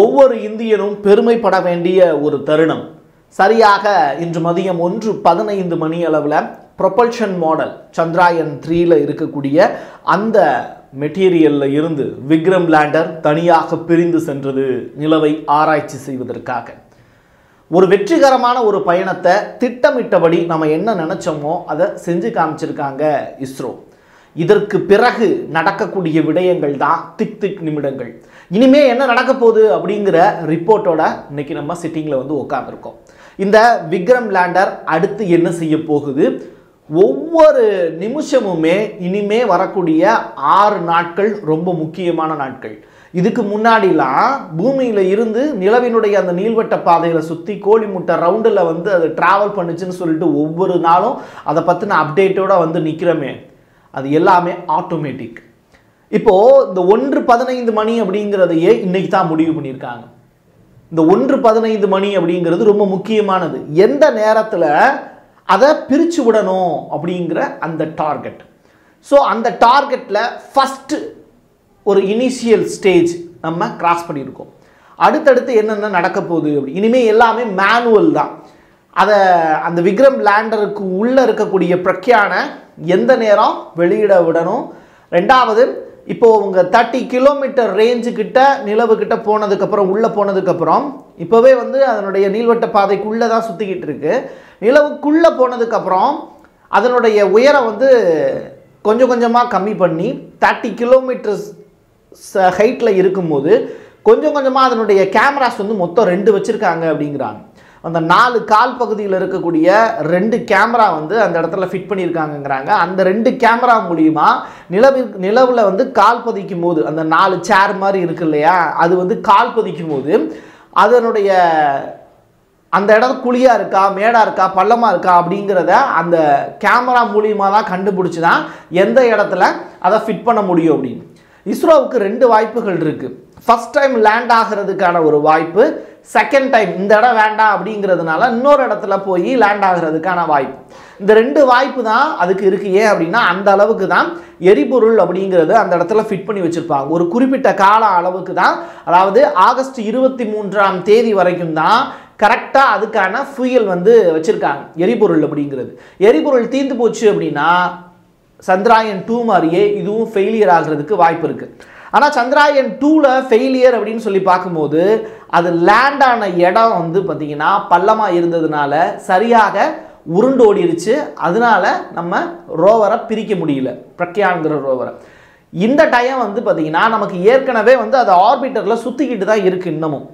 ஒவ்வொரு இந்தியனும் பெருமைப்பட வேண்டிய ஒரு தருணம். சரியாக இன்று மதியம் ஒன்று பதினைந்து மணி அளவில் ப்ரொபல்ஷன் மாடல் சந்திராயன் த்ரீல இருக்கக்கூடிய அந்த மெட்டீரியலில் இருந்து விக்ரம் லேண்டர் தனியாக பிரிந்து சென்றது நிலவை ஆராய்ச்சி செய்வதற்காக. ஒரு வெற்றிகரமான ஒரு பயணத்தை திட்டமிட்டபடி நம்ம என்ன நினச்சோமோ அதை செஞ்சு காமிச்சிருக்காங்க இஸ்ரோ. இதற்கு பிறகு நடக்கக்கூடிய விடயங்கள் தான் திக் திக் நிமிடங்கள். இனிமே என்ன நடக்க போகுது அப்படிங்கிற ரிப்போர்ட்டோட இன்னைக்கு நம்ம சிட்டிங்கில் வந்து உட்காந்துருக்கோம் இந்த விக்ரம் லேண்டர் அடுத்து என்ன செய்ய போகுது? ஒவ்வொரு நிமிஷமுமே இனிமே வரக்கூடிய ஆறு நாட்கள் ரொம்ப முக்கியமான நாட்கள். இதுக்கு முன்னாடிலாம் பூமியில் இருந்து நிலவினுடைய அந்த நீள்வட்ட பாதையில் சுற்றி கோழி முட்டை ரவுண்டில் வந்து அது ட்ராவல் பண்ணுச்சுன்னு சொல்லிட்டு ஒவ்வொரு நாளும் அதை பற்றின அப்டேட்டோட வந்து நிற்கிறோமே அது எல்லாமே ஆட்டோமேட்டிக் இப்போது இந்த ஒன்று பதினைந்து மணி அப்படிங்கிறதையே இன்றைக்கி தான் முடிவு பண்ணியிருக்காங்க. இந்த ஒன்று பதினைந்து மணி அப்படிங்கிறது ரொம்ப முக்கியமானது. எந்த நேரத்தில் அதை பிரித்து விடணும் அப்படிங்கிற அந்த டார்கெட் ஸோ அந்த டார்கெட்டில் ஃபஸ்ட்டு ஒரு இனிஷியல் ஸ்டேஜ் நம்ம கிராஸ் பண்ணியிருக்கோம். அடுத்தடுத்து என்னென்ன நடக்க போகுது அப்படி. இனிமேல் எல்லாமே மேனுவல் தான். அதை அந்த விக்ரம் லேண்டருக்கு உள்ளே இருக்கக்கூடிய பிரக்யான எந்த நேரம் வெளியிட விடணும்? ரெண்டாவது இப்போது உங்க தேர்ட்டி கிலோமீட்டர் ரேஞ்சுக்கிட்ட நிலவுக்கிட்ட நிலவு கிட்ட போனதுக்கப்புறம் உள்ளே போனதுக்கப்புறம் இப்போவே வந்து அதனுடைய நீள்வட்ட பாதைக்குள்ளே தான் சுற்றிக்கிட்டு இருக்குது நிலவுக்குள்ளே போனதுக்கப்புறம் அதனுடைய உயரம் வந்து கொஞ்சம் கொஞ்சமாக கம்மி பண்ணி தேர்ட்டி கிலோமீட்டர்ஸ் ஹைட்டில் இருக்கும்போது கொஞ்சம் கொஞ்சமாக அதனுடைய கேமராஸ் வந்து மொத்தம் ரெண்டு வச்சுருக்காங்க அப்படிங்கிறாங்க. அந்த நாலு கால் பகுதியில் இருக்கக்கூடிய ரெண்டு கேமரா வந்து அந்த இடத்துல ஃபிட் பண்ணியிருக்காங்கங்கிறாங்க. அந்த ரெண்டு கேமரா மூலியமாக நிலவில் நிலவில் வந்து கால் பதிக்கும் போது அந்த நாலு சேர் மாதிரி இருக்கு இல்லையா? அது வந்து கால் பதிக்கும் போது அதனுடைய அந்த இடம் குழியாக இருக்கா மேடாக இருக்கா பள்ளமாக இருக்கா அப்படிங்கிறத அந்த கேமரா மூலியமாக தான் கண்டுபிடிச்சி தான் எந்த இடத்துல அதை ஃபிட் பண்ண முடியும் அப்படின்னு. இஸ்ரோவுக்கு ரெண்டு வாய்ப்புகள் இருக்குது ஃபஸ்ட் டைம் லேண்ட் ஆகிறதுக்கான ஒரு வாய்ப்பு செகண்ட் டைம் இந்த இடம் வேண்டாம் அப்படிங்கிறதுனால இன்னொரு இடத்துல போய் லேண்ட் ஆகிறதுக்கான வாய்ப்பு. இந்த ரெண்டு வாய்ப்பு தான் அதுக்கு இருக்கு. ஏன் அப்படின்னா அந்த அளவுக்கு தான் எரிபொருள் அப்படிங்கிறது அந்த இடத்துல ஃபிட் பண்ணி வச்சுருப்பாங்க. ஒரு குறிப்பிட்ட கால அளவுக்கு தான். அதாவது ஆகஸ்ட் இருபத்தி மூன்றாம் தேதி வரைக்கும் தான் கரெக்டாக அதுக்கான ஃபியூயல் வந்து வச்சுருக்காங்க. எரிபொருள் அப்படிங்கிறது. எரிபொருள் தீர்ந்து போச்சு அப்படின்னா சந்திராயன் டூ மாதிரியே இதுவும் ஃபெயிலியர் ஆகிறதுக்கு வாய்ப்பு இருக்குது ஆனால் சந்திராயன் டூவில் ஃபெயிலியர் அப்படின்னு சொல்லி பார்க்கும்போது அது லேண்ட் ஆன இடம் வந்து பார்த்திங்கன்னா பள்ளமாக இருந்ததுனால சரியாக உருண்டோடிருச்சு அதனால நம்ம ரோவரை பிரிக்க முடியல. பிரக்யான்கிற ரோவரை இந்த டைம் வந்து பார்த்திங்கன்னா நமக்கு ஏற்கனவே வந்து அது ஆர்பிட்டரில் சுற்றிக்கிட்டு தான் இருக்குது இன்னமும்.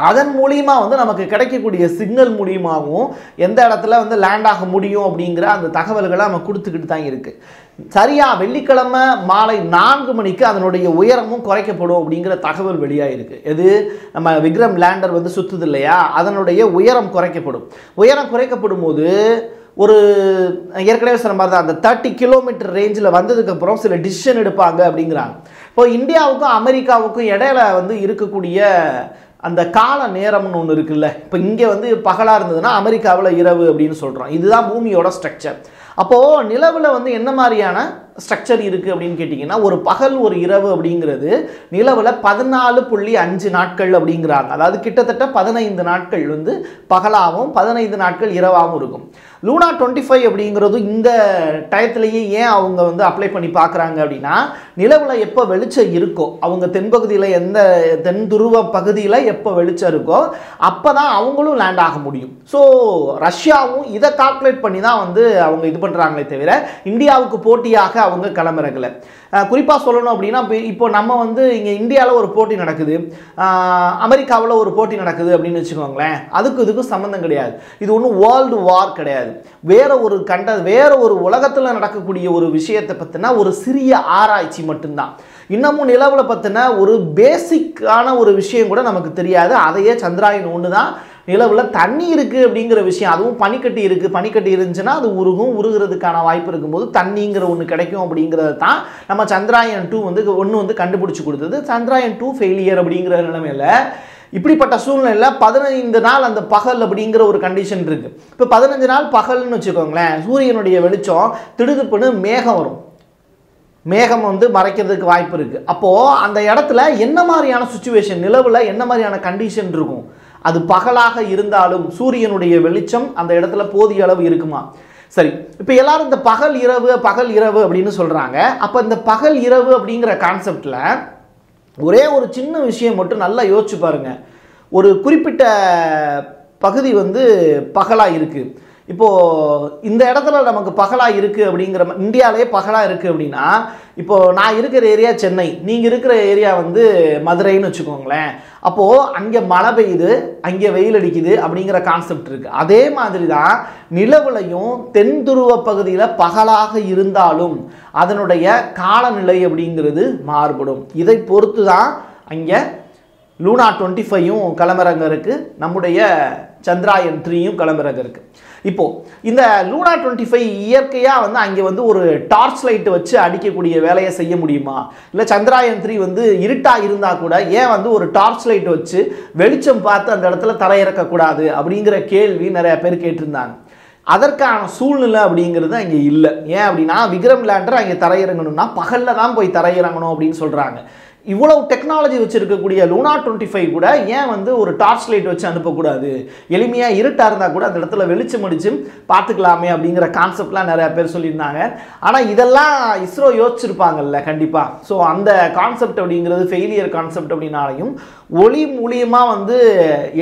அதன் மூலியமாக வந்து நமக்கு கிடைக்கக்கூடிய சிக்னல் மூலியமாகவும் எந்த இடத்துல வந்து லேண்ட் ஆக முடியும் அப்படிங்கிற அந்த தகவல்களை நம்ம கொடுத்துக்கிட்டு தான் இருக்குது சரியா வெள்ளிக்கிழமை மாலை நான்கு மணிக்கு அதனுடைய உயரமும் குறைக்கப்படும் அப்படிங்கிற தகவல் வெளியாகிருக்கு எது? நம்ம விக்ரம் லேண்டர் வந்து சுற்றுது இல்லையா? அதனுடைய உயரம் குறைக்கப்படும். உயரம் குறைக்கப்படும் போது ஒரு ஏற்கனவே சொன்ன மாதிரி தான் அந்த தேர்ட்டி கிலோமீட்டர் ரேஞ்சில் வந்ததுக்கப்புறம் சில டிசிஷன் எடுப்பாங்க அப்படிங்கிறாங்க. இப்போ இந்தியாவுக்கும் அமெரிக்காவுக்கும் இடையில வந்து இருக்கக்கூடிய அந்த கால நேரம்னு ஒன்று இருக்குல்ல. இப்போ இங்கே வந்து பகலாக இருந்ததுன்னா அமெரிக்காவில் இரவு அப்படின்னு சொல்கிறோம் இதுதான் பூமியோட ஸ்ட்ரக்சர் அப்போது நிலவில் வந்து என்ன மாதிரியான ஸ்ட்ரக்சர் இருக்குது அப்படின்னு கேட்டிங்கன்னா ஒரு பகல் ஒரு இரவு அப்படிங்கிறது நிலவில் பதினாலு புள்ளி அஞ்சு நாட்கள் அப்படிங்கிறாங்க. அதாவது கிட்டத்தட்ட பதினைந்து நாட்கள் வந்து பகலாகவும் பதினைந்து நாட்கள் இரவாகவும் இருக்கும். லூனா டுவெண்ட்டி ஃபைவ் அப்படிங்கிறது இந்த டயத்துலேயே ஏன் அவங்க வந்து அப்ளை பண்ணி பார்க்குறாங்க அப்படின்னா நிலவில் எப்போ வெளிச்சம் இருக்கோ அவங்க தென்பகுதியில் எந்த தென் துருவ பகுதியில் எப்போ வெளிச்சம் இருக்கோ அப்போ தான் அவங்களும் லேண்ட் ஆக முடியும். ஸோ ரஷ்யாவும் இதை கால்குலேட் பண்ணி தான் வந்து அவங்க இது பண்ணுறாங்களே தவிர இந்தியாவுக்கு போட்டியாக அவங்க களமிறக்கல குறிப்பாக சொல்லணும் அப்படின்னா இப்போ இப்போ நம்ம வந்து இங்கே இந்தியாவில் ஒரு போட்டி நடக்குது. அமெரிக்காவில் ஒரு போட்டி நடக்குது அப்படின்னு வச்சுக்கோங்களேன். அதுக்கு இதுக்கும் சம்மந்தம் கிடையாது. இது ஒன்றும் வேர்ல்டு வார் கிடையாது. வேற ஒரு கண்ட வேற ஒரு உலகத்தில் நடக்கக்கூடிய ஒரு விஷயத்தை பற்றினா ஒரு சிறிய ஆராய்ச்சி மட்டும்தான். இன்னமும் நிலவில் பற்றின ஒரு பேசிக்கான ஒரு விஷயம் கூட நமக்கு தெரியாது. அதையே சந்திராயன் ஒன்று தான் நிலவில் தண்ணி இருக்குது அப்படிங்கிற விஷயம் அதுவும் பனிக்கட்டி இருக்குது பனிக்கட்டி இருந்துச்சுன்னா அது உருகும் உருகிறதுக்கான வாய்ப்பு இருக்கும்போது தண்ணிங்கிற ஒன்று கிடைக்கும் அப்படிங்கிறது தான் நம்ம சந்திராயன் டூ வந்து ஒன்று வந்து கண்டுபிடிச்சி கொடுத்தது. சந்திராயன் டூ ஃபெயிலியர் அப்படிங்கிற நிலைமையில் இப்படிப்பட்ட சூழ்நிலையில் பதினைந்து நாள் அந்த பகல் அப்படிங்கிற ஒரு கண்டிஷன் இருக்கு. இப்போ பதினஞ்சு நாள் பகல்னு வச்சுக்கோங்களேன் சூரியனுடைய வெளிச்சம் திடுதுப்புன்னு மேகம் வரும். மேகம் வந்து மறைக்கிறதுக்கு வாய்ப்பு இருக்குது அப்போது அந்த இடத்துல என்ன மாதிரியான சுச்சுவேஷன் நிலவில் என்ன மாதிரியான கண்டிஷன் இருக்கும்? அது பகலாக இருந்தாலும் சூரியனுடைய வெளிச்சம் அந்த இடத்துல போதிய அளவு இருக்குமா? சரி இப்போ எல்லாரும் இந்த பகல் இரவு பகல் இரவு அப்படின்னு சொல்கிறாங்க அப்போ இந்த பகல் இரவு அப்படிங்கிற கான்செப்டில் ஒரே ஒரு சின்ன விஷயம் மட்டும் நல்லா யோசிச்சு பாருங்கள் ஒரு குறிப்பிட்ட பகுதி வந்து பகலாக இருக்குது இப்போது இந்த இடத்துல நமக்கு பகலாக இருக்குது அப்படிங்கிற ம- இந்தியாவிலே பகலாக இருக்குது அப்படின்னா இப்போது நான் இருக்கிற ஏரியா சென்னை நீங்கள் இருக்கிற ஏரியா வந்து மதுரைன்னு வச்சுக்கோங்களேன். அப்போது அங்கே மழை பெய்யுது அங்கே வெயில் அடிக்குது அப்படிங்கிற கான்செப்ட் இருக்குது அதே மாதிரி தான் நிலவுலையும் தென் துருவ பகுதியில் பகலாக இருந்தாலும் அதனுடைய காலநிலை அப்படிங்கிறது மாறுபடும். இதை பொறுத்து தான் அங்கே லூனா டுவெண்ட்டி ஃபைவும் கிளம்புறங்க இருக்குது நம்முடைய சந்திராயன் த்ரீயும் கிளம்புறது இருக்குது இப்போது இந்த லூனா டுவெண்ட்டி ஃபைவ் இயற்கையாக வந்து அங்கே வந்து ஒரு டார்ச் லைட் வச்சு அடிக்கக்கூடிய வேலையை செய்ய முடியுமா? இல்லை சந்திராயன் த்ரீ வந்து இருட்டாக இருந்தால் கூட ஏன் வந்து ஒரு டார்ச் லைட் வச்சு வெளிச்சம் பார்த்து அந்த இடத்துல தரையிறக்கக்கூடாது அப்படிங்கிற கேள்வி நிறைய பேர் கேட்டிருந்தாங்க. அதற்கான சூழ்நிலை அப்படிங்கிறது அங்கே இல்லை. ஏன் அப்படின்னா விக்ரம் லேண்டர் அங்கே தரையிறங்கணும்னா பகலில் தான் போய் தரையிறங்கணும் அப்படின்னு சொல்கிறாங்க இவ்வளவு டெக்னாலஜி வச்சுருக்கக்கூடிய லூனா டுவெண்ட்டி ஃபைவ் கூட ஏன் வந்து ஒரு டார்ச் லைட் வச்சு அனுப்பக்கூடாது? எளிமையாக இருட்டாக இருந்தால் கூட அந்த இடத்துல வெளிச்சம் அடிச்சு பார்த்துக்கலாமே அப்படிங்கிற கான்செப்ட்லாம் நிறையா பேர் சொல்லியிருந்தாங்க. ஆனால் இதெல்லாம் இஸ்ரோ யோசிச்சிருப்பாங்கல்ல கண்டிப்பாக ஸோ அந்த கான்செப்ட் அப்படிங்கிறது ஃபெயிலியர் கான்செப்ட் அப்படின்னாலையும் ஒளி மூலியமாக வந்து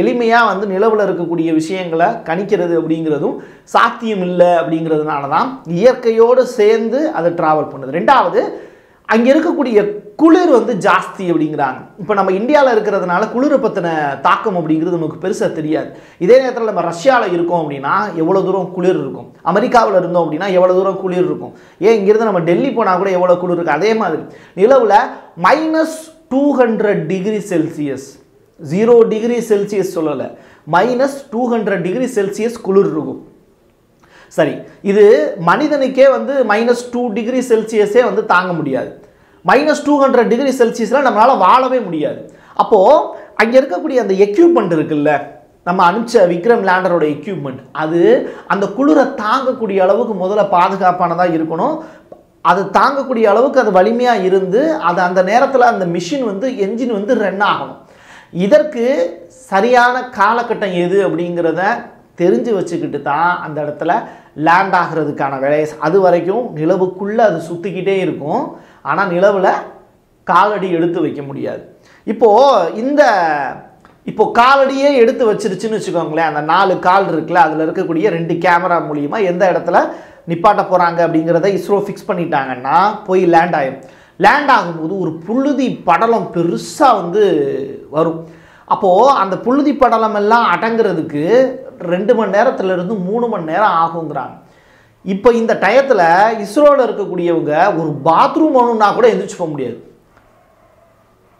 எளிமையாக வந்து நிலவில் இருக்கக்கூடிய விஷயங்களை கணிக்கிறது அப்படிங்கிறதும் சாத்தியம் இல்லை அப்படிங்கிறதுனால தான் இயற்கையோடு சேர்ந்து அதை ட்ராவல் பண்ணுது. ரெண்டாவது அங்கே இருக்கக்கூடிய குளிர் வந்து ஜாஸ்தி அப்படிங்கிறாங்க. இப்போ நம்ம இந்தியாவில் இருக்கிறதுனால குளிரை பற்றின தாக்கம் அப்படிங்கிறது நமக்கு பெருசாக தெரியாது. இதே நேரத்தில் நம்ம ரஷ்யாவில் இருக்கோம் அப்படின்னா எவ்வளோ தூரம் குளிர் இருக்கும்? அமெரிக்காவில் இருந்தோம் அப்படின்னா எவ்வளோ தூரம் குளிர் இருக்கும்? ஏன் இங்கேருந்து நம்ம டெல்லி போனால் கூட எவ்வளோ குளிர் இருக்குது அதே மாதிரி நிலவில் minus two hundred degree Celsius zero degree Celsius சொல்லலை. Minus two hundred degree Celsius குளிர் இருக்கும். சரி இது மனிதனுக்கே வந்து மைனஸ் டூ டிகிரி செல்சியஸே வந்து தாங்க முடியாது. மைனஸ் டூ ஹண்ட்ரட் டிகிரி செல்சியஸில் நம்மளால் வாழவே முடியாது. அப்போது அங்கே இருக்கக்கூடிய அந்த எக்யூப்மெண்ட் இருக்குல்ல நம்ம அனுப்பிச்ச விக்ரம் லேண்டரோட எக்யூப்மெண்ட் அது அந்த குளிரை தாங்கக்கூடிய அளவுக்கு முதல்ல பாதுகாப்பானதாக இருக்கணும். அது தாங்கக்கூடிய அளவுக்கு அது வலிமையாக இருந்து அது அந்த நேரத்தில் அந்த மிஷின் வந்து என்ஜின் வந்து ரன் ஆகணும். இதற்கு சரியான காலகட்டம் எது அப்படிங்கிறத தெரிஞ்சு வச்சுக்கிட்டு தான் அந்த இடத்துல லேண்ட் ஆகிறதுக்கான வேலையை அது வரைக்கும் நிலவுக்குள்ளே அது சுற்றிக்கிட்டே இருக்கும். ஆனால் நிலவில் காலடி எடுத்து வைக்க முடியாது. இப்போது இந்த இப்போ காலடியே எடுத்து வச்சிருச்சுன்னு வச்சுக்கோங்களேன். அந்த நாலு கால் இருக்குல்ல அதில் இருக்கக்கூடிய ரெண்டு கேமரா மூலிமா எந்த இடத்துல நிப்பாட்ட போகிறாங்க அப்படிங்கிறத இஸ்ரோ ஃபிக்ஸ் பண்ணிட்டாங்கன்னா போய் லேண்ட் ஆகிடும் லேண்ட் ஆகும்போது ஒரு புழுதி படலம் பெருசாக வந்து வரும். அப்போது அந்த புழுதி படலம் எல்லாம் அடங்கிறதுக்கு ரெண்டு மணி நேரத்துலேருந்து மூணு மணி நேரம் ஆகுங்கிறாங்க. இப்போ இந்த டயத்தில் இஸ்ரோவில் இருக்கக்கூடியவங்க ஒரு பாத்ரூம் ஒன்றுனா கூட எந்திரிச்சு போக முடியாது.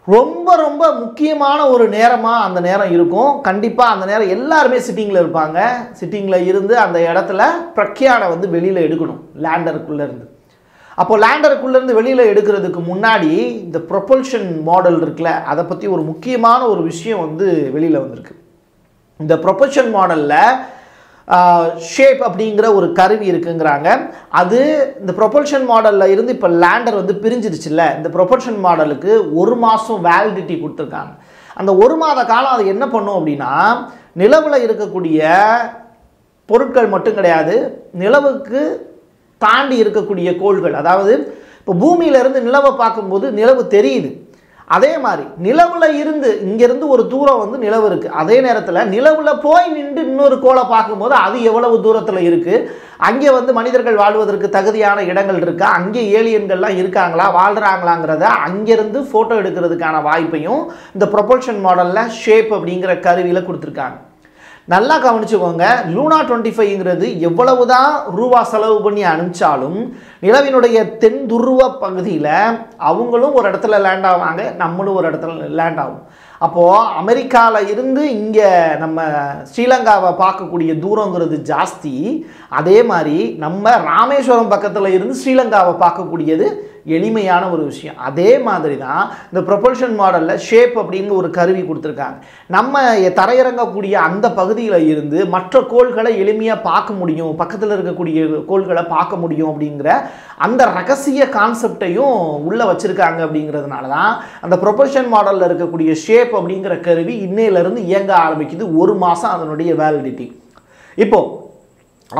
ரொம்ப ரொம்ப முக்கியமான ஒரு நேரமாக அந்த நேரம் இருக்கும். கண்டிப்பாக அந்த நேரம் எல்லாருமே சிட்டிங்கில் இருப்பாங்க. சிட்டிங்கில் இருந்து அந்த இடத்துல பிரக்யானை வந்து வெளியில் எடுக்கணும் லேண்டருக்குள்ளேருந்து அப்போ லேண்டருக்குள்ளேருந்து வெளியில் எடுக்கிறதுக்கு முன்னாடி இந்த ப்ரொபல்ஷன் மாடல் இருக்குல்ல அதை பற்றி ஒரு முக்கியமான ஒரு விஷயம் வந்து வெளியில் வந்திருக்கு. இந்த ப்ரொபஷன் மாடலில் ஷேப் அப்படிங்கிற ஒரு கருவி இருக்குங்கிறாங்க. அது இந்த ப்ரொபல்ஷன் மாடலில் இருந்து இப்போ லேண்டர் வந்து பிரிஞ்சிருச்சுல்ல இந்த ப்ரொபல்ஷன் மாடலுக்கு ஒரு மாதம் வேலிடிட்டி கொடுத்துருக்காங்க. அந்த ஒரு மாத காலம் அது என்ன பண்ணும் அப்படின்னா நிலவில் இருக்கக்கூடிய பொருட்கள் மட்டும் கிடையாது நிலவுக்கு தாண்டி இருக்கக்கூடிய கோள்கள். அதாவது இப்போ பூமியிலேருந்து நிலவை பார்க்கும்போது நிலவு தெரியுது. அதே மாதிரி நிலவில் இருந்து இங்கேருந்து ஒரு தூரம் வந்து நிலவு இருக்குது அதே நேரத்தில் நிலவில் போய் நின்று இன்னொரு கோளை பார்க்கும்போது அது எவ்வளவு தூரத்தில் இருக்குது அங்கே வந்து மனிதர்கள் வாழ்வதற்கு தகுதியான இடங்கள் இருக்கா? அங்கே ஏலியன்கள்லாம் இருக்காங்களா? வாழ்கிறாங்களாங்கிறத அங்கேருந்து ஃபோட்டோ எடுக்கிறதுக்கான வாய்ப்பையும் இந்த ப்ரொபல்ஷன் மாடலில் ஷேப் அப்படிங்கிற கருவியில் கொடுத்துருக்காங்க. நல்லா கவனிச்சுக்கோங்க லூனா டுவெண்ட்டி ஃபைவ்ங்கிறது எவ்வளவு தான் ரூபா செலவு பண்ணி அனுப்பிச்சாலும் நிலவினுடைய தென் துருவ பகுதியில் அவங்களும் ஒரு இடத்துல லேண்ட் ஆவாங்க நம்மளும் ஒரு இடத்துல லேண்ட் ஆகும். அப்போது அமெரிக்காவில் இருந்து இங்கே நம்ம ஸ்ரீலங்காவை பார்க்கக்கூடிய தூரங்கிறது ஜாஸ்தி. அதே மாதிரி நம்ம ராமேஸ்வரம் பக்கத்தில் இருந்து ஸ்ரீலங்காவை பார்க்கக்கூடியது எளிமையான ஒரு விஷயம். அதே மாதிரி தான் இந்த ப்ரொபல்ஷன் மாடலில் ஷேப் அப்படின்னு ஒரு கருவி கொடுத்துருக்காங்க. நம்ம தரையிறங்கக்கூடிய அந்த பகுதியில் இருந்து மற்ற கோள்களை எளிமையாக பார்க்க முடியும். பக்கத்தில் இருக்கக்கூடிய கோள்களை பார்க்க முடியும் அப்படிங்கிற அந்த ரகசிய கான்செப்டையும் உள்ளே வச்சுருக்காங்க அப்படிங்கிறதுனால தான் அந்த ப்ரொபல்ஷன் மாடலில் இருக்கக்கூடிய ஷேப் அப்படிங்கிற கருவி இன்னையிலேருந்து இயங்க ஆரம்பிக்குது. ஒரு மாதம் அதனுடைய வேலிடிட்டி இப்போது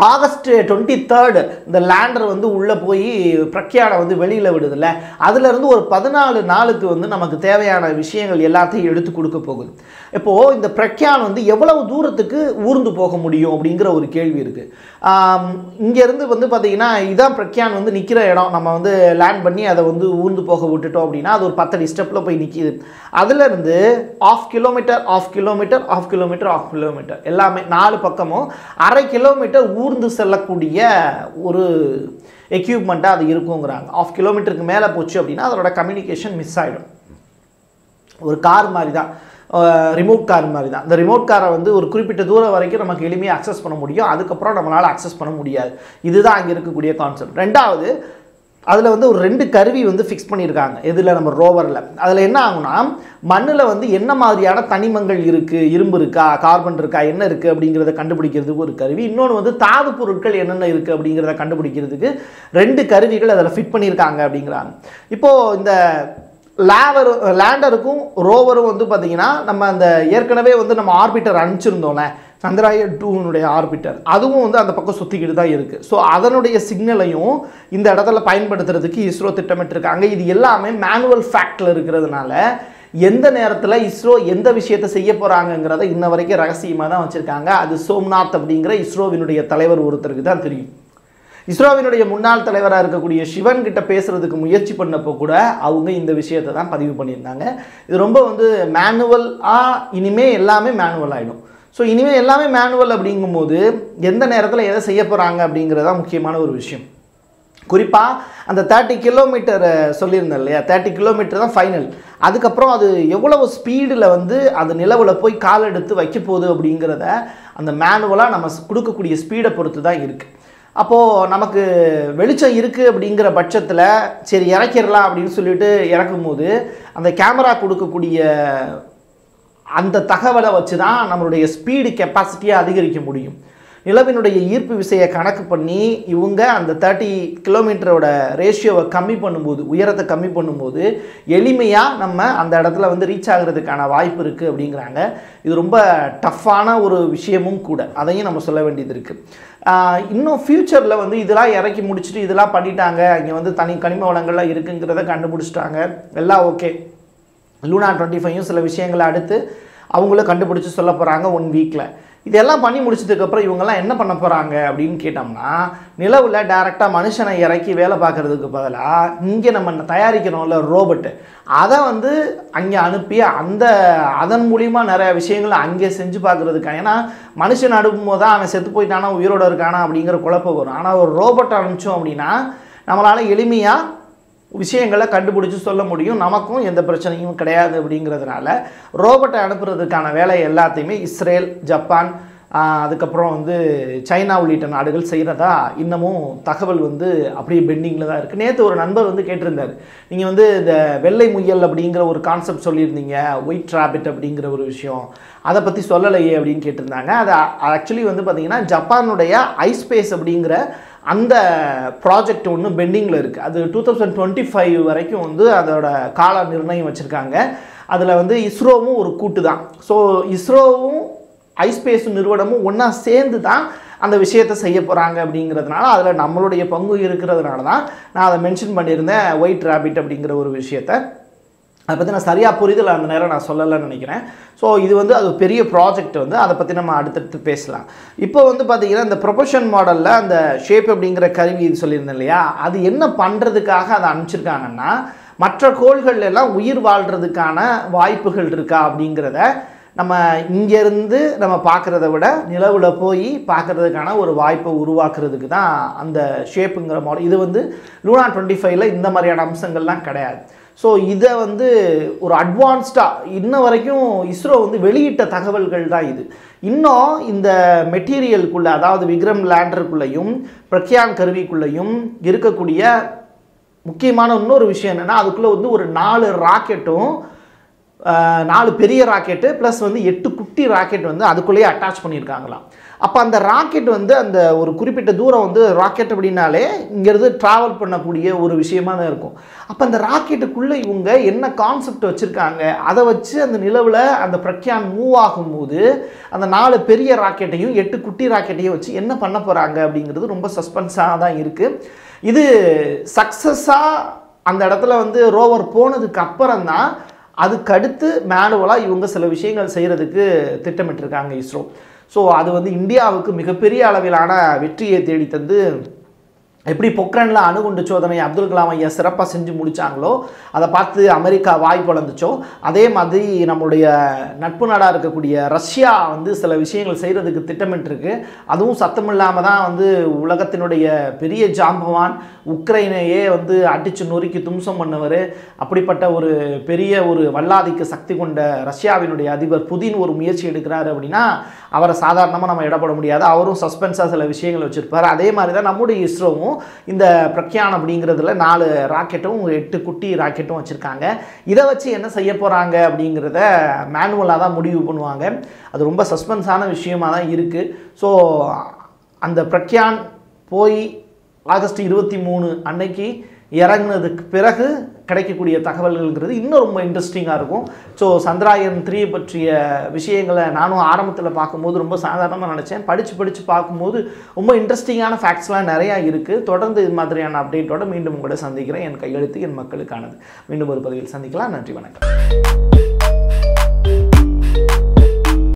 ஆகஸ்ட் டுவெண்ட்டி தேர்டு இந்த லேண்டர் வந்து உள்ளே போய் பிரக்யானை வந்து வெளியில் விடுதில்ல. அதுலேருந்து ஒரு பதினாலு நாளுக்கு வந்து நமக்கு தேவையான விஷயங்கள் எல்லாத்தையும் எடுத்து கொடுக்க போகுது. இப்போது இந்த பிரக்யான் வந்து எவ்வளவு தூரத்துக்கு ஊர்ந்து போக முடியும் அப்படிங்கிற ஒரு கேள்வி இருக்குது இங்கேருந்து வந்து பார்த்திங்கன்னா இதான் பிரக்யான் வந்து நிற்கிற இடம். நம்ம வந்து லேண்ட் பண்ணி அதை வந்து ஊர்ந்து போக விட்டுட்டோம் அப்படின்னா அது ஒரு பத்தடி ஸ்டெப்பில் போய் நிற்கிது அதுலேருந்து half kilometre half kilometre half kilometre half kilometre எல்லாமே நாலு பக்கமும் அரை கிலோமீட்டர் ஊர்ந்து செல்லக்கூடிய ஒரு எக்யூப்மெண்ட்டாக அது இருக்குங்கிறாங்க. ஆஃப் கிலோமீட்டருக்கு மேலே போச்சு அப்படின்னா அதோட கம்யூனிகேஷன் மிஸ் ஆகிடும் ஒரு கார் மாதிரி தான் ரிமோட் கார் மாதிரி தான் இந்த ரிமோட் காரை வந்து ஒரு குறிப்பிட்ட தூரம் வரைக்கும் நமக்கு எளிமையாக அக்சஸ் பண்ண முடியும். அதுக்கப்புறம் நம்மளால் அக்சஸ் பண்ண முடியாது. இதுதான் அங்கே இருக்கக்கூடிய கான்செப்ட் ரெண்டாவது அதில் வந்து ஒரு ரெண்டு கருவி வந்து ஃபிக்ஸ் பண்ணியிருக்காங்க. எதில்? நம்ம ரோவரில் அதில் என்ன ஆகும்னா மண்ணில் வந்து என்ன மாதிரியான தனிமங்கள் இருக்குது இரும்பு இருக்கா? கார்பன் இருக்கா? என்ன இருக்குது அப்படிங்கிறத கண்டுபிடிக்கிறதுக்கு ஒரு கருவி. இன்னொன்று வந்து தாது பொருட்கள் என்னென்ன இருக்குது அப்படிங்கிறத கண்டுபிடிக்கிறதுக்கு ரெண்டு கருவிகள் அதில் ஃபிட் பண்ணியிருக்காங்க அப்படிங்கிறாங்க. இப்போது இந்த லேவர் லேண்டருக்கும் ரோவரும் வந்து பார்த்திங்கன்னா நம்ம அந்த ஏற்கனவே வந்து நம்ம ஆர்பிட்டர் அனுப்பிச்சிருந்தோம்ல. சந்திராயன் டூனுடைய ஆர்பிட்டர். அதுவும் வந்து அந்த பக்கம் சுற்றிக்கிட்டு தான் இருக்குது ஸோ அதனுடைய சிக்னலையும் இந்த இடத்துல பயன்படுத்துறதுக்கு இஸ்ரோ திட்டமிட்டிருக்காங்க. இது எல்லாமே மேனுவல் ஃபேக்டில் இருக்கிறதுனால எந்த நேரத்தில் இஸ்ரோ எந்த விஷயத்தை செய்ய போகிறாங்கங்கிறத இன்ன வரைக்கும் ரகசியமாக தான் வச்சுருக்காங்க. அது சோம்நாத் அப்படிங்கிற இஸ்ரோவினுடைய தலைவர் ஒருத்தருக்கு தான் தெரியும். இஸ்ரோவினுடைய முன்னாள் தலைவராக இருக்கக்கூடிய சிவன் கிட்ட பேசுறதுக்கு முயற்சி பண்ணப்போ கூட அவங்க இந்த விஷயத்தை தான் பதிவு பண்ணியிருந்தாங்க. இது ரொம்ப வந்து மேனுவலாக இனிமே எல்லாமே மேனுவல் ஆகிடும் ஸோ இனிமேல் எல்லாமே மேனுவல் அப்படிங்கும்போது எந்த நேரத்தில் எதை செய்ய போகிறாங்க அப்படிங்கிறது தான் முக்கியமான ஒரு விஷயம். குறிப்பாக அந்த தேர்ட்டி கிலோமீட்டர் சொல்லியிருந்தேன் இல்லையா? தேர்ட்டி கிலோமீட்டர் தான் ஃபைனல் அதுக்கப்புறம் அது எவ்வளவு ஸ்பீடில் வந்து அது நிலவில் போய் கால் எடுத்து வைக்க போகுது அப்படிங்கிறத அந்த மேனுவலாக நம்ம கொடுக்கக்கூடிய ஸ்பீடை பொறுத்து தான் இருக்குது அப்போது நமக்கு வெளிச்சம் இருக்குது அப்படிங்கிற பட்சத்தில் சரி இறக்கிடலாம் அப்படின்னு சொல்லிட்டு இறக்கும் போது அந்த கேமரா கொடுக்கக்கூடிய அந்த தகவலை வச்சு தான் நம்மளுடைய ஸ்பீடு கெப்பாசிட்டியை அதிகரிக்க முடியும். நிலவினுடைய ஈர்ப்பு விசையை கணக்கு பண்ணி இவங்க அந்த தேர்ட்டி கிலோமீட்டரோட ரேஷியோவை கம்மி பண்ணும்போது உயரத்தை கம்மி பண்ணும்போது எளிமையாக நம்ம அந்த இடத்துல வந்து ரீச் ஆகிறதுக்கான வாய்ப்பு இருக்குது அப்படிங்கிறாங்க. இது ரொம்ப டஃப்பான ஒரு விஷயமும் கூட. அதையும் நம்ம சொல்ல வேண்டியது இருக்குது இன்னும் ஃப்யூச்சரில் வந்து இதெல்லாம் இறக்கி முடிச்சுட்டு இதெல்லாம் பண்ணிட்டாங்க. இங்கே வந்து தனி கனிம வளங்கள்லாம் இருக்குங்கிறத கண்டுபிடிச்சிட்டாங்க. எல்லாம் ஓகே லூனா டுவெண்ட்டி ஃபைவும் சில விஷயங்களை அடுத்து அவங்களும் கண்டுபிடிச்சி சொல்ல போகிறாங்க ஒன் வீக்கில் இதெல்லாம் பண்ணி முடிச்சதுக்கப்புறம் இவங்கெல்லாம் என்ன பண்ண போகிறாங்க அப்படின்னு கேட்டோம்னா நிலவில் டேரெக்டாக மனுஷனை இறக்கி வேலை பார்க்குறதுக்கு பதிலாக இங்கே நம்ம தயாரிக்கிறோம்ல ரோபோட்டு அதை வந்து அங்கே அனுப்பி அந்த அதன் மூலிமா நிறைய விஷயங்களை அங்கே செஞ்சு பார்க்குறதுக்காக. ஏன்னா மனுஷன் அனுப்பும்போது தான் அவன் செத்து போயிட்டானா உயிரோடு இருக்கானா அப்படிங்கிற குழப்பம் வரும். ஆனால் ஒரு ரோபோட்டை அனுப்பிச்சோம் அப்படின்னா நம்மளால் எளிமையாக விஷயங்களை கண்டுபிடிச்சி சொல்ல முடியும். நமக்கும் எந்த பிரச்சனையும் கிடையாது அப்படிங்கிறதுனால ரோபோட்டை அனுப்புறதுக்கான வேலை எல்லாத்தையுமே இஸ்ரேல் ஜப்பான் அதுக்கப்புறம் வந்து சைனா உள்ளிட்ட நாடுகள் செய்கிறதா இன்னமும் தகவல் வந்து அப்படியே பெண்டிங்கில் தான் இருக்குது நேற்று ஒரு நண்பர் வந்து கேட்டிருந்தார். நீங்கள் வந்து இந்த வெள்ளை முயல் அப்படிங்கிற ஒரு கான்செப்ட் சொல்லியிருந்தீங்க ஒயிட் ராபிட் அப்படிங்கிற ஒரு விஷயம். அதை பற்றி சொல்லலையே அப்படின்னு கேட்டிருந்தாங்க. அது ஆக்சுவலி வந்து பார்த்திங்கன்னா ஜப்பானுடைய ஐஸ்பேஸ் அப்படிங்கிற அந்த ப்ராஜெக்ட் ஒன்று பெண்டிங்கில் இருக்குது அது டூ தௌசண்ட் டுவெண்ட்டி ஃபைவ் வரைக்கும் வந்து அதோட கால நிர்ணயம் வச்சுருக்காங்க. அதில் வந்து இஸ்ரோவும் ஒரு கூட்டு தான். ஸோ இஸ்ரோவும் ஐஸ்பேஸ் நிறுவனமும் ஒன்றா சேர்ந்து தான் அந்த விஷயத்தை செய்ய போகிறாங்க அப்படிங்கிறதுனால அதில் நம்மளுடைய பங்கு இருக்கிறதுனால தான் நான் அதை மென்ஷன் பண்ணியிருந்தேன் ஒயிட் ரேபிட் அப்படிங்கிற ஒரு விஷயத்தை. அதை பற்றி நான் சரியாக புரிதல் அந்த நேரம் நான் சொல்லலைன்னு நினைக்கிறேன். ஸோ இது வந்து அது பெரிய ப்ராஜெக்ட் வந்து அதை பற்றி நம்ம அடுத்தடுத்து பேசலாம். இப்போ வந்து பார்த்திங்கன்னா இந்த ப்ரொபஷன் மாடலில் அந்த ஷேப் அப்படிங்கிற கருவி இது சொல்லியிருந்தேன் இல்லையா? அது என்ன பண்ணுறதுக்காக அதை அனுப்பிச்சிருக்காங்கன்னா மற்ற கோள்கள் எல்லாம் உயிர் வாழ்கிறதுக்கான வாய்ப்புகள் இருக்கா அப்படிங்கிறத நம்ம இங்கேருந்து நம்ம பார்க்குறத விட நிலவில் போய் பார்க்குறதுக்கான ஒரு வாய்ப்பை உருவாக்குறதுக்கு தான் அந்த ஷேப்புங்கிற மாடல் இது வந்து லூனா டுவெண்ட்டி ஃபைவ்ல இந்த மாதிரியான அம்சங்கள்லாம் கிடையாது. ஸோ இதை வந்து ஒரு அட்வான்ஸ்டாக இன்ன வரைக்கும் இஸ்ரோ வந்து வெளியிட்ட தகவல்கள் தான் இது. இன்னும் இந்த மெட்டீரியலுக்குள்ளே அதாவது விக்ரம் லேண்டருக்குள்ளேயும் பிரக்யான் கருவிக்குள்ளேயும் இருக்கக்கூடிய முக்கியமான இன்னொரு விஷயம் என்னென்னா அதுக்குள்ளே வந்து ஒரு நாலு ராக்கெட்டும் நாலு பெரிய ராக்கெட்டு ப்ளஸ் வந்து எட்டு குட்டி ராக்கெட் வந்து அதுக்குள்ளேயே அட்டாச் பண்ணியிருக்காங்களாம். அப்போ அந்த ராக்கெட் வந்து அந்த ஒரு குறிப்பிட்ட தூரம் வந்து ராக்கெட் அப்படின்னாலே இங்கேருந்து ட்ராவல் பண்ணக்கூடிய ஒரு விஷயமா தான் இருக்கும். அப்போ அந்த ராக்கெட்டுக்குள்ளே இவங்க என்ன கான்செப்ட் வச்சுருக்காங்க? அதை வச்சு அந்த நிலவில் அந்த பிரக்யான் மூவ் ஆகும்போது அந்த நாலு பெரிய ராக்கெட்டையும் எட்டு குட்டி ராக்கெட்டையும் வச்சு என்ன பண்ண போகிறாங்க அப்படிங்கிறது ரொம்ப சஸ்பென்ஸாக தான் இருக்குது இது சக்ஸஸாக அந்த இடத்துல வந்து ரோவர் போனதுக்கு அப்புறம் தான் அதுக்கடுத்து மேனுவலாக இவங்க சில விஷயங்கள் செய்கிறதுக்கு திட்டமிட்டிருக்காங்க இஸ்ரோ. ஸோ அது வந்து இந்தியாவுக்கு மிகப்பெரிய அளவிலான வெற்றியை தேடி தந்து எப்படி பொக்ரானில் அணுகுண்டு சோதனை அப்துல் கலாம் ஐயா சிறப்பாக செஞ்சு முடித்தாங்களோ அதை பார்த்து அமெரிக்கா வாய் வளர்ந்துச்சோ அதே மாதிரி நம்மளுடைய நட்பு நாடாக இருக்கக்கூடிய ரஷ்யா வந்து சில விஷயங்கள் செய்கிறதுக்கு திட்டமிட்டிருக்கு. அதுவும் சத்தமில்லாமல் தான் வந்து உலகத்தினுடைய பெரிய ஜாம்பவான் உக்ரைனையே வந்து அடித்து நொறுக்கி தும்சம் பண்ணவர் அப்படிப்பட்ட ஒரு பெரிய ஒரு வல்லாதிக்க சக்தி கொண்ட ரஷ்யாவினுடைய அதிபர் புதின் ஒரு முயற்சி எடுக்கிறாரு அப்படின்னா அவரை சாதாரணமாக நம்ம இடப்பட முடியாது. அவரும் சஸ்பென்ஸாக சில விஷயங்கள் வச்சுருப்பார். அதே மாதிரி தான் நம்முடைய இஸ்ரோவும் இந்த பிரக்யான் அப்படிங்கிறதுல நாலு ராக்கெட்டும் எட்டு குட்டி ராக்கெட்டும் வச்சுருக்காங்க. இதை வச்சு என்ன செய்ய போகிறாங்க அப்படிங்கிறத மேனுவலாக தான் முடிவு பண்ணுவாங்க. அது ரொம்ப சஸ்பென்ஸான விஷயமா தான் இருக்குது ஸோ அந்த பிரக்யான் போய் ஆகஸ்ட் இருபத்தி மூணு அன்னைக்கு இறங்குனதுக்கு பிறகு கிடைக்கக்கூடிய தகவல்கள்ங்கிறது இன்னும் ரொம்ப இன்ட்ரெஸ்டிங்காக இருக்கும். ஸோ சந்திராயன் த்ரீ பற்றிய விஷயங்களை நானும் ஆரம்பத்தில் பார்க்கும்போது ரொம்ப சாதாரணமாக நினச்சேன். படித்து படித்து பார்க்கும்போது ரொம்ப இன்ட்ரெஸ்டிங்கான ஃபேக்ட்ஸ்லாம் நிறையா இருக்குது தொடர்ந்து இது மாதிரியான அப்டேட்டோட மீண்டும் உங்களை சந்திக்கிறேன். என் கையெழுத்து என் மக்களுக்கானது. மீண்டும் ஒரு பதிவில் சந்திக்கலாம். நன்றி வணக்கம்.